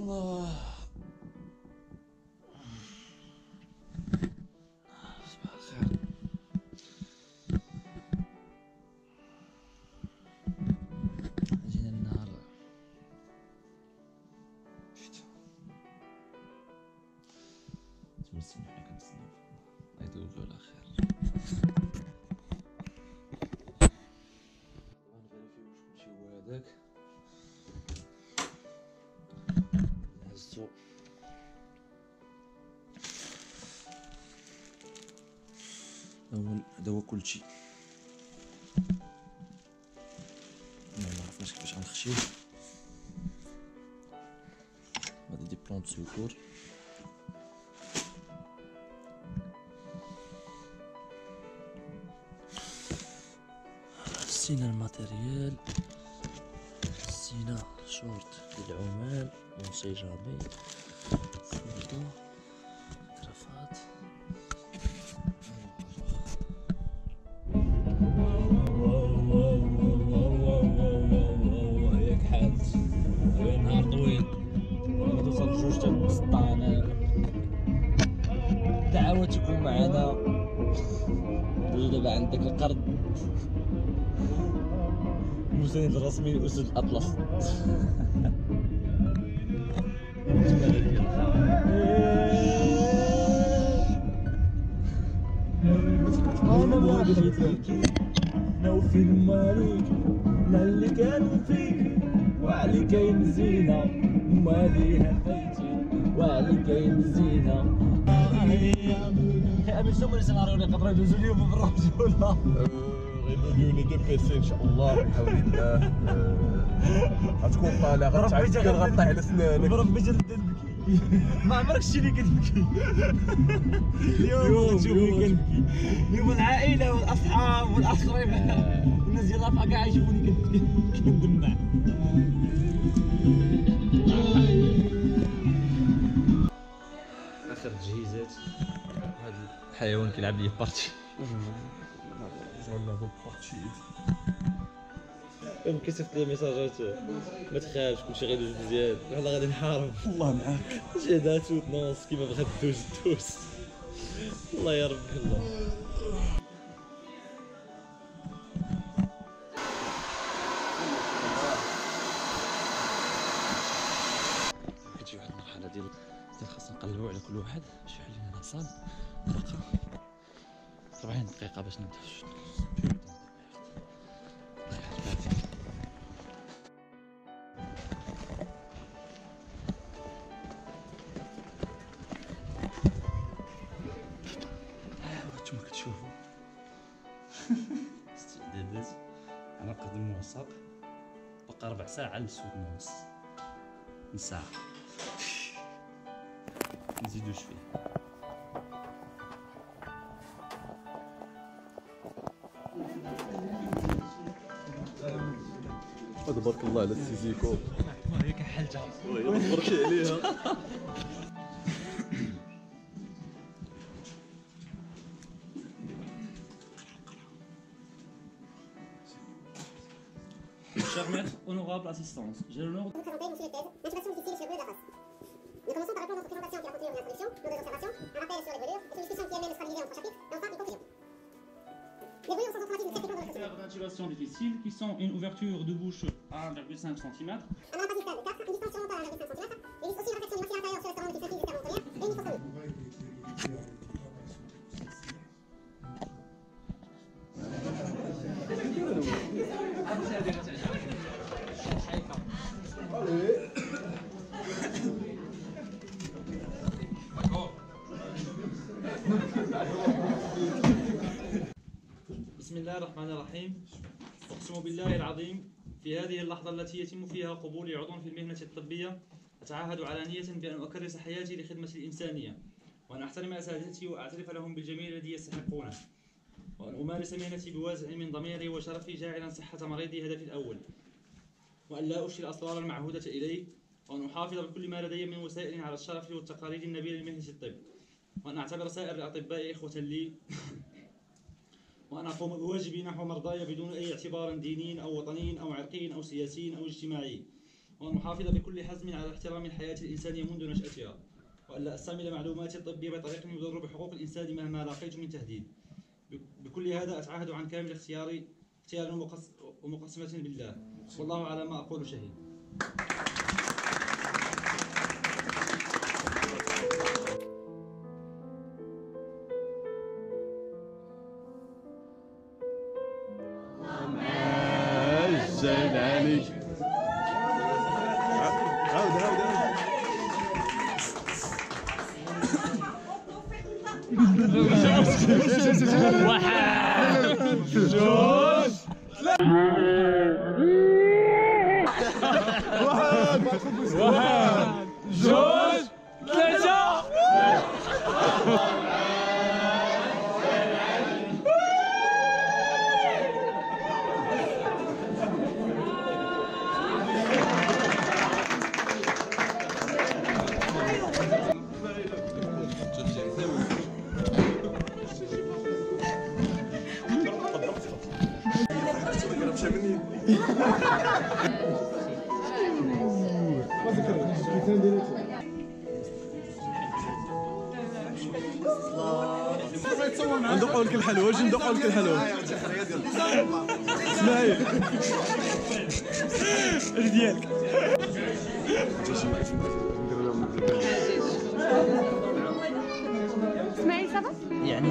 الله. صباح الخير. جينا النهار. شفت تمسنا حنا كنتسناو الله على خير هو هذا هو كلشي ما عرفناش كيفاش غنخشيو هادي دي بلون سوكور سينا الماتيريال سينا شورت للعمال اون جامي. عندك القرض. المساند الرسمي أنا واحد فيك نوفي المالك اللي كانوا فيك وعلي كاين زينة مالي هفيتي وعلي كاين أبي شنو من سيناريو اللي يقدروا يدوزوا اليوم غيديروا لي دو بيسي إن شاء الله بحول الله. غتكون طالع غتعكر غطيح على سنانك بربي جلد نبكي ما عمرك شتي اللي كنبكي اليوم تشوفني كنبكي اليوم العائلة والأصحاب والأقرب. الناس ديال لافا كاع يشوفوني كندمع آخر تجهيزات. هذا الحيوان كيلعب لي بارتي. كيصيفط لي ميساجات. ما تخافش كلشي غيدوز مزيان. حنا غادي نحارب. الله معاك. جهدات وتنوص كيما بغات دوز دوز. الله يا ربي الله. كتجي واحد المرحلة ديال خاصنا نقلبو على كل واحد لنا لاصال باقا 40 دقيقة باش نبدا. هانتوما كتشوفوا. استعدادات. على قدم موثق بقى ربع ساعة للسود ونص نص ساعة نزيدو شوية. تبارك الله على السيزيكو هيك حلتها ما تبركش عليها Cher maître, honorable assistance, j'ai l'honneur Vous présenter une filet de thèse, l'intubation difficile chirurgie de la face. Nous commençons par répondre à notre présentation qui a contenu une introduction, nos deux observations, un rappel sur les brûlures, une discussion qui amène sera divisée en trois chapitres, et enfin une conclusion. Les brûlures sans traumatisme très fréquents Faire d'intubation difficile qui sont une ouverture de bouche à 1,5 cm, بسم الله الرحمن الرحيم. أقسم بالله العظيم في هذه اللحظة التي يتم فيها قبولي عضو في المهنة الطبية أتعهد علانية بأن أكرس حياتي لخدمة الإنسانية وأن أحترم أساتذتي وأعترف لهم بالجميل الذي يستحقونه وأن أمارس مهنتي بوازع من ضميري وشرفي جاعلا صحة مريضي هدفي الأول وأن لا أفشي الأسرار المعهودة إلي وأن أحافظ بكل ما لدي من وسائل على الشرف والتقاليد النبيلة لمهنة الطب وأن أعتبر سائر الأطباء إخوة لي وأن أقوم بواجبي نحو مرضاي بدون أي اعتبار ديني أو وطني أو عرقي أو سياسي أو اجتماعي والمحافظة بكل حزم على احترام الحياة الإنسانية منذ نشأتها. وألا أستعمل معلوماتي الطبية بطريق يضر بحقوق الإنسان مهما لاقيت من تهديد. بكل هذا أتعهد عن كامل اختياري اختيار ومقسمة بالله والله على ما أقول شهيد. الزين عليك عاود عاود ندوقوا لك الحلوى واش ندوقوا لك الحلوى اسمعي. اش ديالك. اسماعيل صافا. يعني